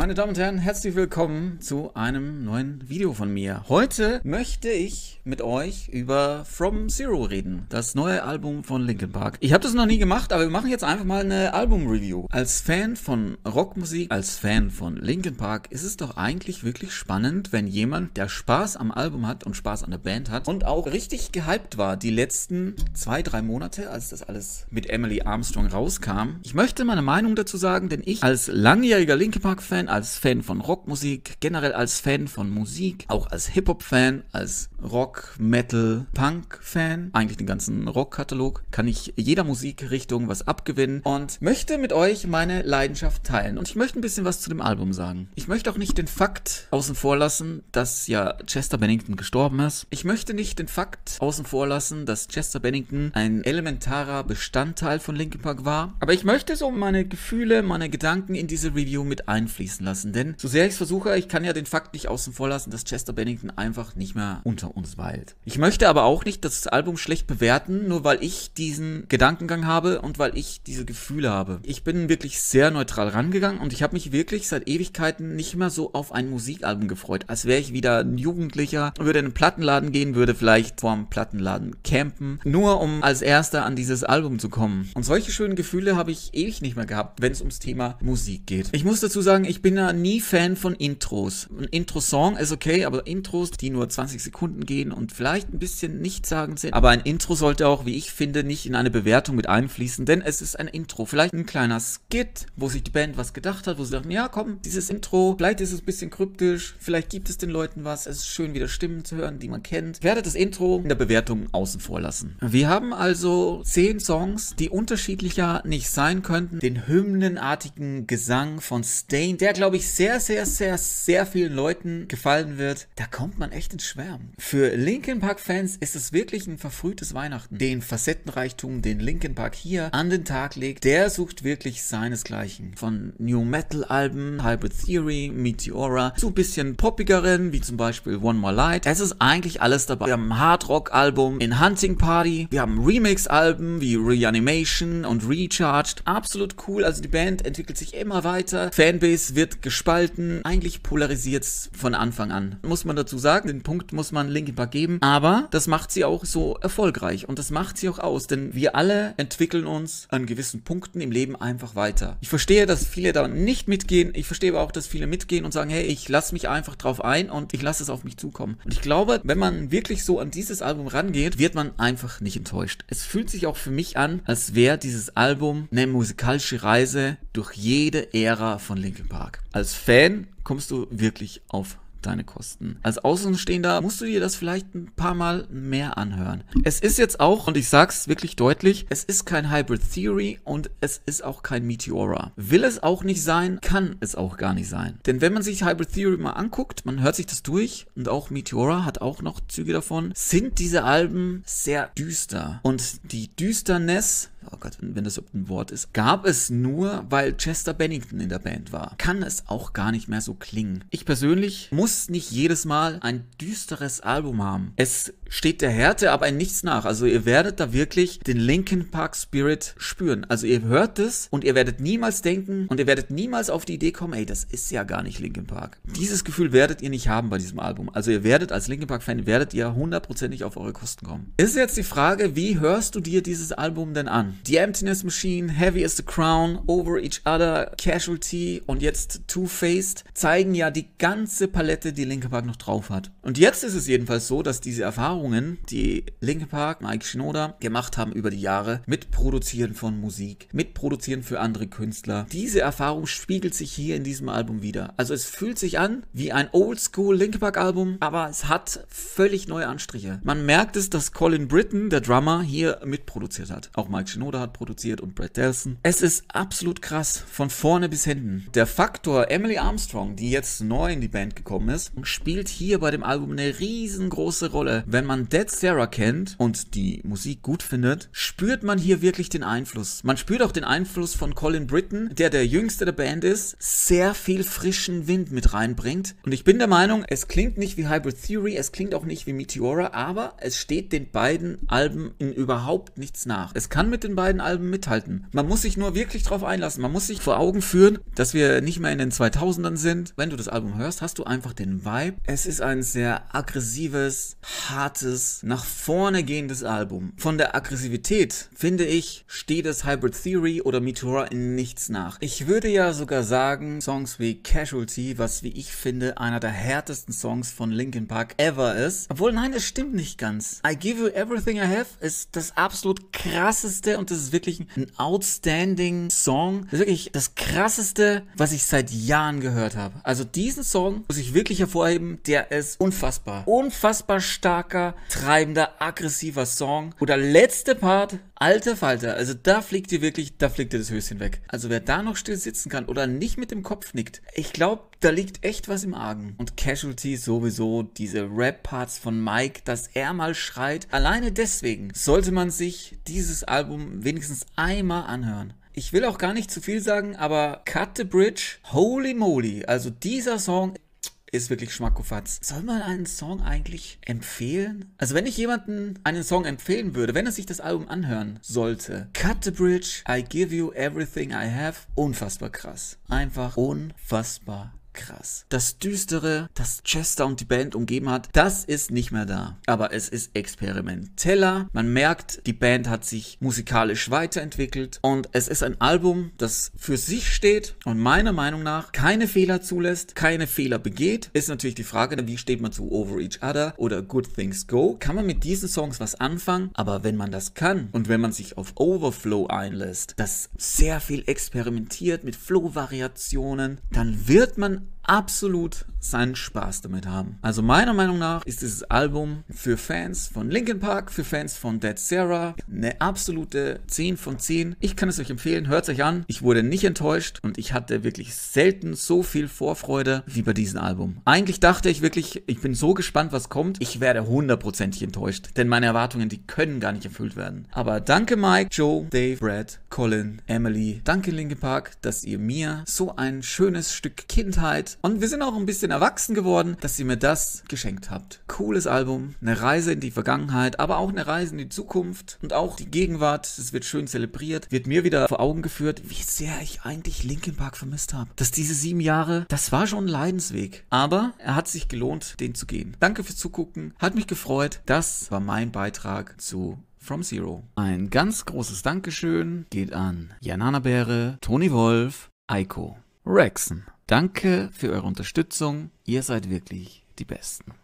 Meine Damen und Herren, herzlich willkommen zu einem neuen Video von mir. Heute möchte ich mit euch über From Zero reden, das neue Album von Linkin Park. Ich habe das noch nie gemacht, aber wir machen jetzt einfach mal eine Album-Review. Als Fan von Rockmusik, als Fan von Linkin Park ist es doch eigentlich wirklich spannend, wenn jemand, der Spaß am Album hat und Spaß an der Band hat und auch richtig gehypt war die letzten zwei, drei Monate, als das alles mit Emily Armstrong rauskam. Ich möchte meine Meinung dazu sagen, denn ich als langjähriger Linkin Park-Fan als Fan von Rockmusik, generell als Fan von Musik, auch als Hip-Hop-Fan, als Rock, Metal, Punk-Fan, eigentlich den ganzen Rock-Katalog, kann ich jeder Musikrichtung was abgewinnen und möchte mit euch meine Leidenschaft teilen. Und ich möchte ein bisschen was zu dem Album sagen. Ich möchte auch nicht den Fakt außen vor lassen, dass ja Chester Bennington gestorben ist. Ich möchte nicht den Fakt außen vor lassen, dass Chester Bennington ein elementarer Bestandteil von Linkin Park war. Aber ich möchte so meine Gefühle, meine Gedanken in diese Review mit einfließen einfließen lassen. Denn so sehr ich es versuche, ich kann ja den Fakt nicht außen vor lassen, dass Chester Bennington einfach nicht mehr unter uns weilt. Ich möchte aber auch nicht das Album schlecht bewerten, nur weil ich diesen Gedankengang habe und weil ich diese Gefühle habe. Ich bin wirklich sehr neutral rangegangen und ich habe mich wirklich seit Ewigkeiten nicht mehr so auf ein Musikalbum gefreut, als wäre ich wieder ein Jugendlicher, würde in einen Plattenladen gehen, würde vielleicht vorm Plattenladen campen, nur um als erster an dieses Album zu kommen. Und solche schönen Gefühle habe ich ewig nicht mehr gehabt, wenn es ums Thema Musik geht. Ich muss dazu sagen, ich bin bin ja nie Fan von Intros. Ein Intro-Song ist okay, aber Intros, die nur 20 Sekunden gehen und vielleicht ein bisschen nichtssagend sind. Aber ein Intro sollte auch, wie ich finde, nicht in eine Bewertung mit einfließen, denn es ist ein Intro. Vielleicht ein kleiner Skit, wo sich die Band was gedacht hat, wo sie dachten, ja komm, dieses Intro, vielleicht ist es ein bisschen kryptisch, vielleicht gibt es den Leuten was, es ist schön wieder Stimmen zu hören, die man kennt. Ich werde das Intro in der Bewertung außen vor lassen. Wir haben also zehn Songs, die unterschiedlicher nicht sein könnten. Den hymnenartigen Gesang von Stain, der glaube ich, sehr, sehr, sehr, sehr vielen Leuten gefallen wird, da kommt man echt ins Schwärmen. Für Linkin Park-Fans ist es wirklich ein verfrühtes Weihnachten. Den Facettenreichtum, den Linkin Park hier an den Tag legt, der sucht wirklich seinesgleichen. Von New Metal-Alben, Hybrid Theory, Meteora, zu ein bisschen poppigeren, wie zum Beispiel One More Light. Es ist eigentlich alles dabei. Wir haben ein Hard-Rock-Album in Hunting Party, wir haben Remix-Alben wie Reanimation und Recharged. Absolut cool, also die Band entwickelt sich immer weiter. Fanbase wird gespalten. Eigentlich polarisiert von Anfang an. Muss man dazu sagen, den Punkt muss man Linkin Park geben. Aber das macht sie auch so erfolgreich. Und das macht sie auch aus. Denn wir alle entwickeln uns an gewissen Punkten im Leben einfach weiter. Ich verstehe, dass viele da nicht mitgehen. Ich verstehe aber auch, dass viele mitgehen und sagen, hey, ich lasse mich einfach drauf ein und ich lasse es auf mich zukommen. Und ich glaube, wenn man wirklich so an dieses Album rangeht, wird man einfach nicht enttäuscht. Es fühlt sich auch für mich an, als wäre dieses Album eine musikalische Reise durch jede Ära von Linkin Park. Als Fan kommst du wirklich auf deine Kosten. Als Außenstehender musst du dir das vielleicht ein paar Mal mehr anhören. Es ist jetzt auch, und ich sag's wirklich deutlich, es ist kein Hybrid Theory und es ist auch kein Meteora. Will es auch nicht sein, kann es auch gar nicht sein. Denn wenn man sich Hybrid Theory mal anguckt, man hört sich das durch und auch Meteora hat auch noch Züge davon, sind diese Alben sehr düster. Und die Düsternis oh Gott, wenn das ein Wort ist, gab es nur, weil Chester Bennington in der Band war. Kann es auch gar nicht mehr so klingen. Ich persönlich muss nicht jedes Mal ein düsteres Album haben. Es steht der Härte aber in nichts nach. Also ihr werdet da wirklich den Linkin Park Spirit spüren. Also ihr hört es und ihr werdet niemals denken und ihr werdet niemals auf die Idee kommen, ey, das ist ja gar nicht Linkin Park. Dieses Gefühl werdet ihr nicht haben bei diesem Album. Also ihr werdet als Linkin Park Fan werdet ihr hundertprozentig auf eure Kosten kommen. Ist jetzt die Frage, wie hörst du dir dieses Album denn an? The Emptiness Machine, Heavy is the Crown, Over Each Other, Casualty und jetzt Two-Faced zeigen ja die ganze Palette, die Linkin Park noch drauf hat. Und jetzt ist es jedenfalls so, dass diese Erfahrungen, die Linkin Park, Mike Shinoda gemacht haben über die Jahre, mit Produzieren von Musik, mit Produzieren für andere Künstler, diese Erfahrung spiegelt sich hier in diesem Album wieder. Also es fühlt sich an wie ein Oldschool Linkin Park Album, aber es hat völlig neue Anstriche. Man merkt es, dass Colin Britton, der Drummer, hier mitproduziert hat. Auch Mike Shinoda hat produziert und Brad Delson. Es ist absolut krass, von vorne bis hinten. Der Faktor Emily Armstrong, die jetzt neu in die Band gekommen ist, spielt hier bei dem Album eine riesengroße Rolle. Wenn man Dead Sarah kennt und die Musik gut findet, spürt man hier wirklich den Einfluss. Man spürt auch den Einfluss von Colin Britton, der der jüngste der Band ist, sehr viel frischen Wind mit reinbringt. Und ich bin der Meinung, es klingt nicht wie Hybrid Theory, es klingt auch nicht wie Meteora, aber es steht den beiden Alben in überhaupt nichts nach. Es kann mit den den beiden Alben mithalten. Man muss sich nur wirklich drauf einlassen. Man muss sich vor Augen führen, dass wir nicht mehr in den 2000ern sind. Wenn du das Album hörst, hast du einfach den Vibe. Es ist ein sehr aggressives, hartes, nach vorne gehendes Album. Von der Aggressivität, finde ich, steht es Hybrid Theory oder Meteora in nichts nach. Ich würde ja sogar sagen, Songs wie Casualty, was wie ich finde, einer der härtesten Songs von Linkin Park ever ist. Obwohl, nein, das stimmt nicht ganz. I Give You Everything I Have ist das absolut krasseste und das ist wirklich ein outstanding Song. Das ist wirklich das krasseste, was ich seit Jahren gehört habe. Also diesen Song muss ich wirklich hervorheben, der ist unfassbar. Unfassbar starker, treibender, aggressiver Song. Oder letzte Part, alter Falter. Also da fliegt dir wirklich, da fliegt dir das Höschen weg. Also wer da noch still sitzen kann oder nicht mit dem Kopf nickt, ich glaube, da liegt echt was im Argen. Und Casualty sowieso, diese Rap-Parts von Mike, dass er mal schreit. Alleine deswegen sollte man sich dieses Album wenigstens einmal anhören. Ich will auch gar nicht zu viel sagen, aber Cut the Bridge, holy moly. Also dieser Song ist wirklich Schmackofatz. Soll man einen Song eigentlich empfehlen? Also wenn ich jemanden einen Song empfehlen würde, wenn er sich das Album anhören sollte, Cut the Bridge, I Give You Everything I Have, unfassbar krass. Einfach unfassbar krass. Das Düstere, das Chester und die Band umgeben hat, das ist nicht mehr da. Aber es ist experimenteller. Man merkt, die Band hat sich musikalisch weiterentwickelt und es ist ein Album, das für sich steht und meiner Meinung nach keine Fehler zulässt, keine Fehler begeht. Ist natürlich die Frage, wie steht man zu Over Each Other oder Good Things Go? Kann man mit diesen Songs was anfangen? Aber wenn man das kann und wenn man sich auf Overflow einlässt, das sehr viel experimentiert mit Flow-Variationen, dann wird man absolut seinen Spaß damit haben. Also meiner Meinung nach ist dieses Album für Fans von Linkin Park, für Fans von Dead Sarah eine absolute 10 von 10. Ich kann es euch empfehlen, hört es euch an. Ich wurde nicht enttäuscht und ich hatte wirklich selten so viel Vorfreude wie bei diesem Album. Eigentlich dachte ich wirklich, ich bin so gespannt, was kommt. Ich werde hundertprozentig enttäuscht, denn meine Erwartungen, die können gar nicht erfüllt werden. Aber danke Mike, Joe, Dave, Brad, Colin, Emily. Danke Linkin Park, dass ihr mir so ein schönes Stück Kindheit und wir sind auch ein bisschen erwachsen geworden, dass ihr mir das geschenkt habt. Cooles Album, eine Reise in die Vergangenheit, aber auch eine Reise in die Zukunft und auch die Gegenwart. Es wird schön zelebriert, wird mir wieder vor Augen geführt, wie sehr ich eigentlich Linkin Park vermisst habe. Dass diese sieben Jahre, das war schon ein Leidensweg. Aber er hat sich gelohnt, den zu gehen. Danke fürs Zugucken, hat mich gefreut. Das war mein Beitrag zu From Zero. Ein ganz großes Dankeschön geht an Janana Bäre, Toni Wolf, Eiko, Rexen. Danke für eure Unterstützung. Ihr seid wirklich die Besten.